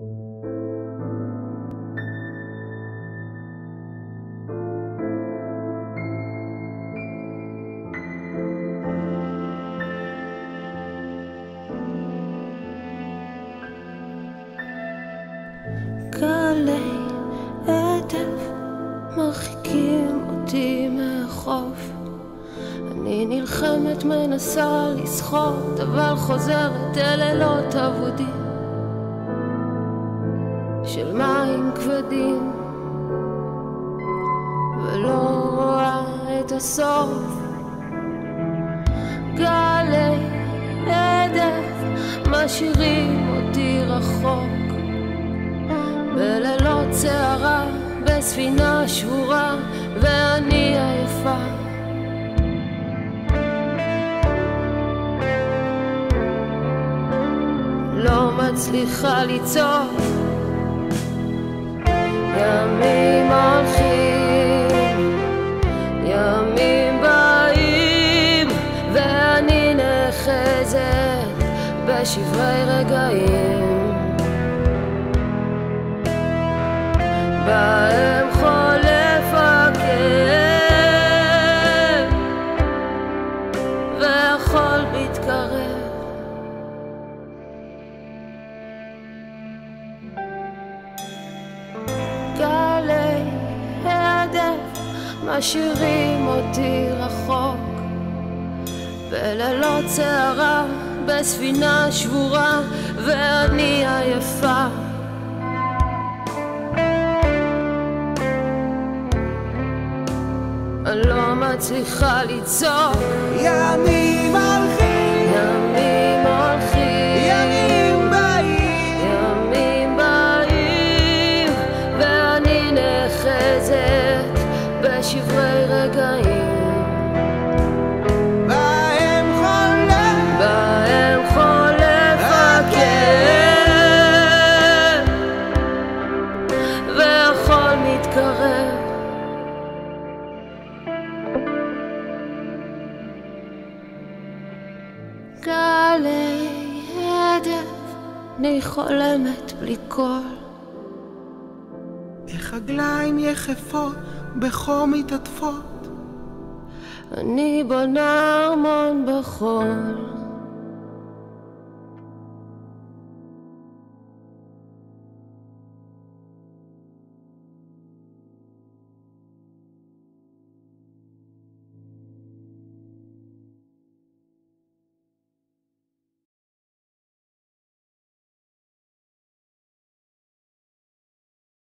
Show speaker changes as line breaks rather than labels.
אני נלחמת, מנסה לסחוט, אבל חוזרת אל לילות אבודים של מים כבדים ולא רואה את הסוף גלי עדף משאירים אותי רחוק בלילות סערה, בספינה שבורה, ואני עייפה. לא מצליחה לצעוק, ימים באים, ואני נחזת בשברי רגעים. בהם חולף הכאב והחול מתקרב משאירים אותי רחוק. בלילות סערה בספינה שבורה ואני עייפה. אני לא מצליחה לצעוק.
ימים
גלי הדף, אני חולמת בלי קול.
איך רגליים יחפות בחום מתעטפות
אני בונה ארמון בחול.